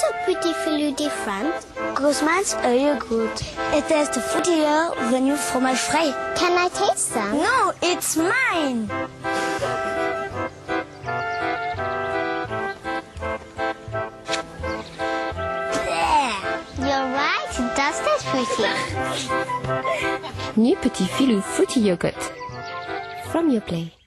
What's a pretty you different? Grossman's a yogurt. It is the fruitier than fromage frais. Can I taste some? No, it's mine. You're right, does taste fruity. New Petit Filou Fruity Yogurt from Yoplait.